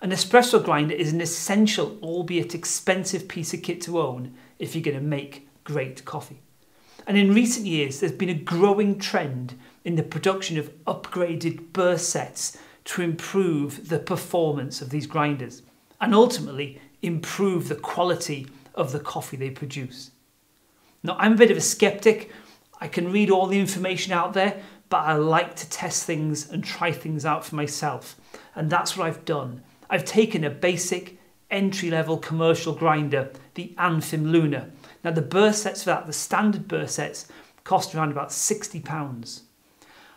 An espresso grinder is an essential, albeit expensive piece of kit to own if you're going to make great coffee. And in recent years, there's been a growing trend in the production of upgraded burr sets to improve the performance of these grinders and ultimately improve the quality of the coffee they produce. Now, I'm a bit of a skeptic. I can read all the information out there, but I like to test things and try things out for myself. And that's what I've done. I've taken a basic entry level commercial grinder, the Anfim Luna. Now, the burr sets for that, the standard burr sets, cost around about £60.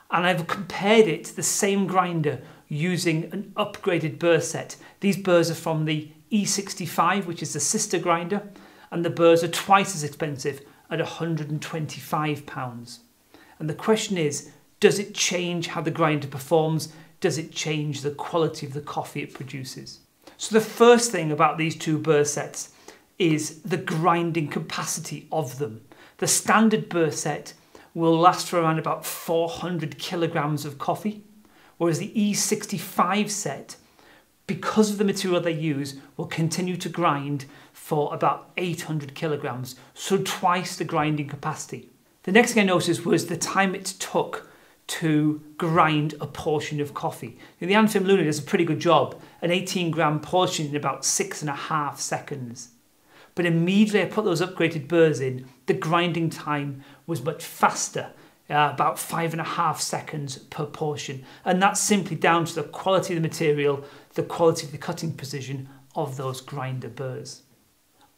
And I've compared it to the same grinder using an upgraded burr set. These burrs are from the E65, which is the sister grinder, and the burrs are twice as expensive at £125. And the question is, does it change how the grinder performs? Does it change the quality of the coffee it produces? So the first thing about these two burr sets is the grinding capacity of them. The standard burr set will last for around about 400 kilograms of coffee, whereas the E65 set, because of the material they use, will continue to grind for about 800 kilograms, so twice the grinding capacity. The next thing I noticed was the time it took to grind a portion of coffee. Now, the Anfim Luna does a pretty good job, an 18 gram portion in about six and a half seconds. But immediately I put those upgraded burrs in, the grinding time was much faster, uh, about five and a half seconds per portion. And that's simply down to the quality of the material, the quality of the cutting precision of those grinder burrs.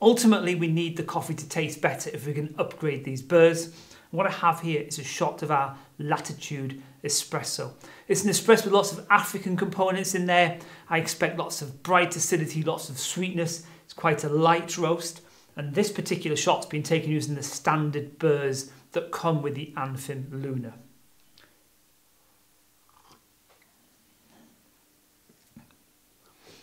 Ultimately, we need the coffee to taste better if we can upgrade these burrs. What I have here is a shot of our Latitude espresso. It's an espresso with lots of African components in there. I expect lots of bright acidity, lots of sweetness. It's quite a light roast. And this particular shot's been taken using the standard burrs that come with the Anfim Luna.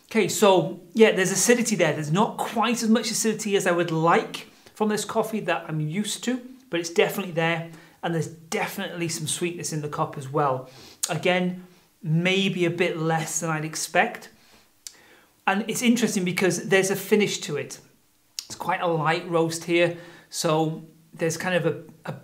Okay, so yeah, there's acidity there. There's not quite as much acidity as I would like from this coffee that I'm used to, but it's definitely there. And there's definitely some sweetness in the cup as well. Again, maybe a bit less than I'd expect. And it's interesting because there's a finish to it. It's quite a light roast here. So there's kind of a, a,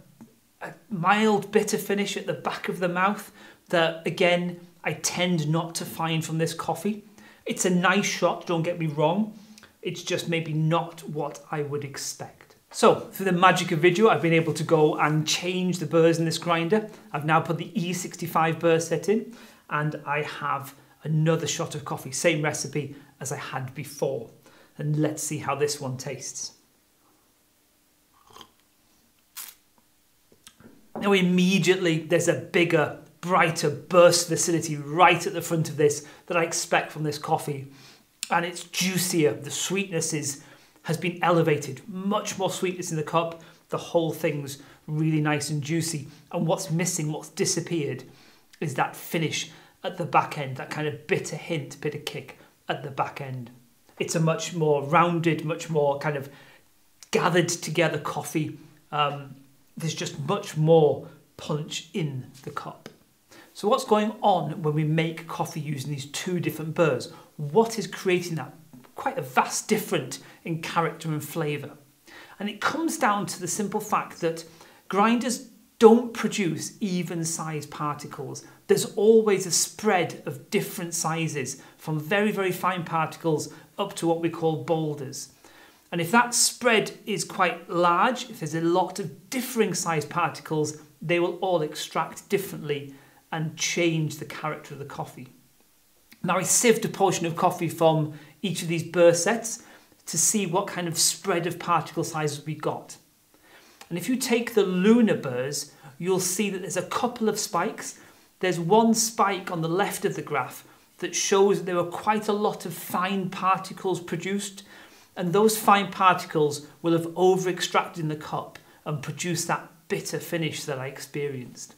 a mild bitter finish at the back of the mouth that, again, I tend not to find from this coffee. It's a nice shot, don't get me wrong. It's just maybe not what I would expect. So for the magic of video, I've been able to go and change the burrs in this grinder. I've now put the E65 burr set in and I have another shot of coffee, same recipe as I had before. And let's see how this one tastes. Now immediately there's a bigger brighter burst facility right at the front of this that I expect from this coffee. And it's juicier. The sweetness is, has been elevated. Much more sweetness in the cup. The whole thing's really nice and juicy. And what's missing, what's disappeared, is that finish at the back end, that kind of bitter hint, bitter kick at the back end. It's a much more rounded, much more kind of gathered together coffee. Um, there's just much more punch in the cup. So what's going on when we make coffee using these two different burrs? What is creating that? Quite a vast difference in character and flavour. And it comes down to the simple fact that grinders don't produce even sized particles. There's always a spread of different sizes from very, very fine particles up to what we call boulders. And if that spread is quite large, if there's a lot of differing sized particles, they will all extract differently and change the character of the coffee. Now I sieved a portion of coffee from each of these burr sets to see what kind of spread of particle sizes we got. And if you take the Luna burrs, you'll see that there's a couple of spikes. There's one spike on the left of the graph that shows there were quite a lot of fine particles produced and those fine particles will have over extracted in the cup and produced that bitter finish that I experienced.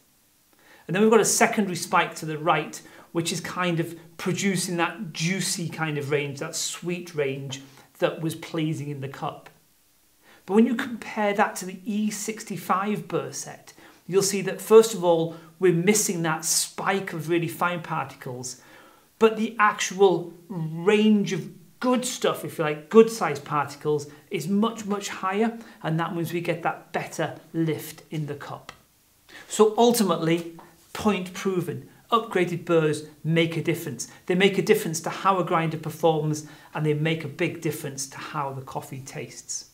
And then we've got a secondary spike to the right, which is kind of producing that juicy kind of range, that sweet range that was pleasing in the cup. But when you compare that to the E65 burr set, you'll see that first of all, we're missing that spike of really fine particles. but the actual range of good stuff, if you like, good sized particles, is much, much higher, and that means we get that better lift in the cup. So ultimately, point proven. Upgraded burrs make a difference. They make a difference to how a grinder performs and they make a big difference to how the coffee tastes.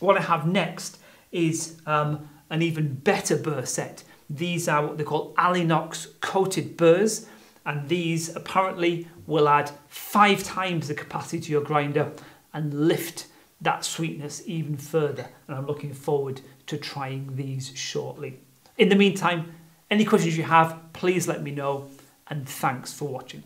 What I have next is um, an even better burr set. These are what they call Alinox coated burrs and these apparently will add five times the capacity to your grinder and lift that sweetness even further and I'm looking forward to trying these shortly. In the meantime, any questions you have, please let me know and thanks for watching.